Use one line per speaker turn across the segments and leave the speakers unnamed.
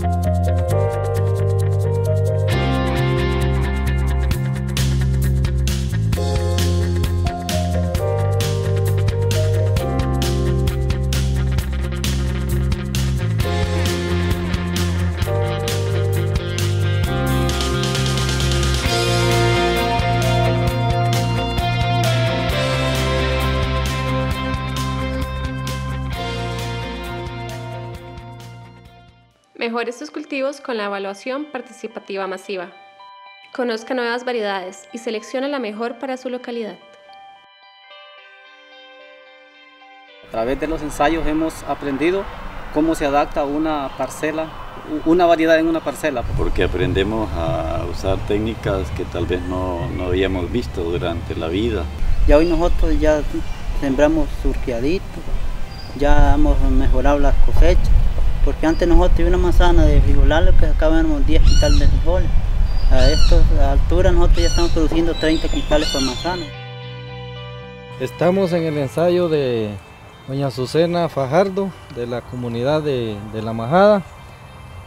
Bye. Mejore sus cultivos con la evaluación participativa masiva. Conozca nuevas variedades y seleccione la mejor para su localidad.
A través de los ensayos hemos aprendido cómo se adapta una parcela, una variedad en una parcela.
Porque aprendemos a usar técnicas que tal vez no, no habíamos visto durante la vida.
Ya hoy nosotros ya sembramos surqueadito, ya hemos mejorado las cosechas porque antes nosotros teníamos una manzana de frijolar lo que sacábamos 10 quintales de frijoles. A esta altura nosotros ya estamos produciendo 30 quintales por manzana.
Estamos en el ensayo de doña Azucena Fajardo de la comunidad de, La Majada,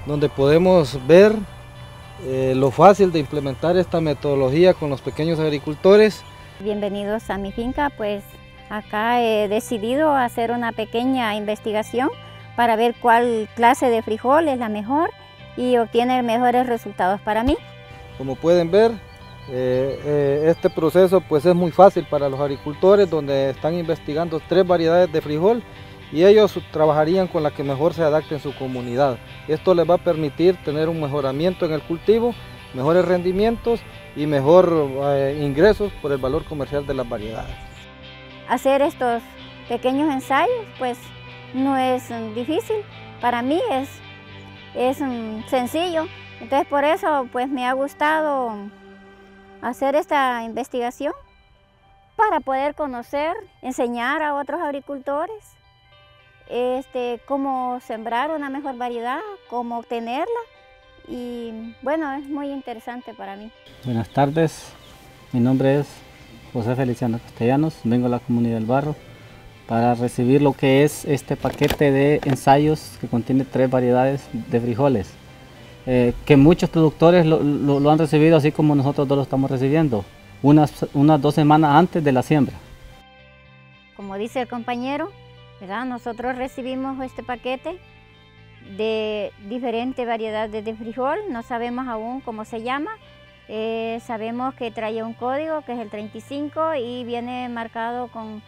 donde podemos ver eh, lo fácil de implementar esta metodología con los pequeños agricultores.
Bienvenidos a mi finca, pues acá he decidido hacer una pequeña investigación para ver cuál clase de frijol es la mejor y obtener mejores resultados para mí.
Como pueden ver, eh, eh, este proceso pues es muy fácil para los agricultores donde están investigando tres variedades de frijol y ellos trabajarían con la que mejor se adapte en su comunidad. Esto les va a permitir tener un mejoramiento en el cultivo, mejores rendimientos y mejor eh, ingresos por el valor comercial de las variedades.
Hacer estos pequeños ensayos pues no es mm, difícil, para mí es, es mm, sencillo. Entonces por eso pues me ha gustado hacer esta investigación para poder conocer, enseñar a otros agricultores este, cómo sembrar una mejor variedad, cómo obtenerla. Y bueno, es muy interesante para mí.
Buenas tardes, mi nombre es José Feliciano Castellanos, vengo a la comunidad del Barro para recibir lo que es este paquete de ensayos que contiene tres variedades de frijoles, eh, que muchos productores lo, han recibido así como nosotros dos lo estamos recibiendo, unas, unas dos semanas antes de la siembra.
Como dice el compañero, ¿verdad? nosotros recibimos este paquete de diferentes variedades de frijol, no sabemos aún cómo se llama, eh, sabemos que trae un código que es el 35 y viene marcado con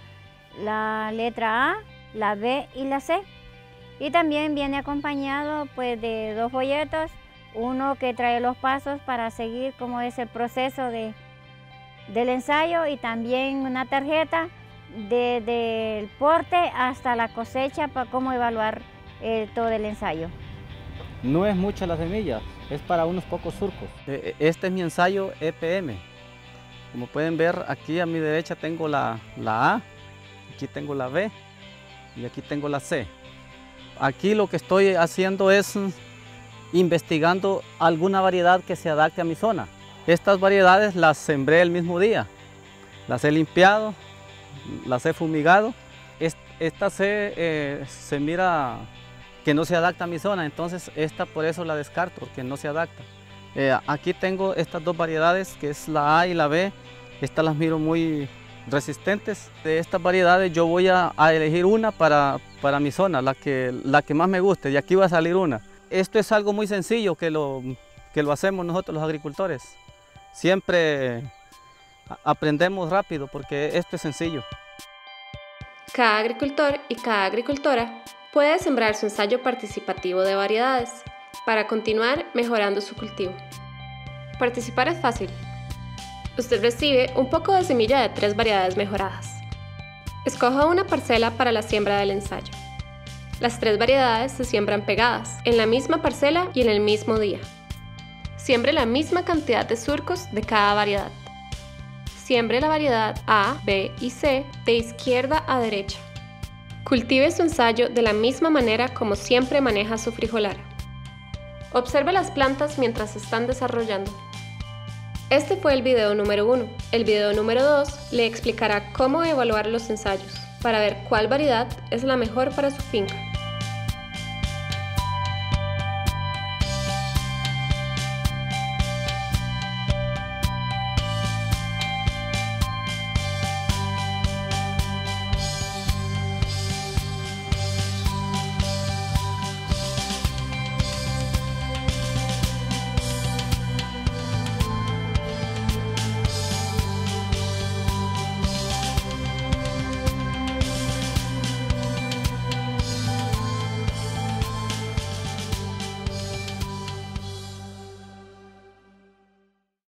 la letra A, la B y la C. Y también viene acompañado pues, de dos folletos, uno que trae los pasos para seguir cómo es el proceso de, del ensayo y también una tarjeta desde el porte hasta la cosecha para cómo evaluar eh, todo el ensayo.
No es mucha la semilla, es para unos pocos surcos. Eh, eh, este es mi ensayo EPM. Como pueden ver aquí a mi derecha tengo la, la A, aquí tengo la B y aquí tengo la C. Aquí lo que estoy haciendo es investigando alguna variedad que se adapte a mi zona. Estas variedades las sembré el mismo día. Las he limpiado, las he fumigado. Esta C eh, se mira que no se adapta a mi zona, entonces esta por eso la descarto, porque no se adapta. Eh, aquí tengo estas dos variedades, que es la A y la B. Estas las miro muy, resistentes. De estas variedades yo voy a, elegir una para, para, mi zona, la que, la que más me guste, y aquí va a salir una. Esto es algo muy sencillo que lo, que lo hacemos nosotros los agricultores. Siempre aprendemos rápido porque esto es sencillo.
Cada agricultor y cada agricultora puede sembrar su ensayo participativo de variedades para continuar mejorando su cultivo. Participar es fácil, usted recibe un poco de semilla de tres variedades mejoradas. Escoja una parcela para la siembra del ensayo. Las tres variedades se siembran pegadas, en la misma parcela y en el mismo día. Siembre la misma cantidad de surcos de cada variedad. Siembre la variedad A, B y C de izquierda a derecha. Cultive su ensayo de la misma manera como siempre maneja su frijolar. Observe las plantas mientras están desarrollando. Este fue el video número 1. El video número 2 le explicará cómo evaluar los ensayos para ver cuál variedad es la mejor para su finca.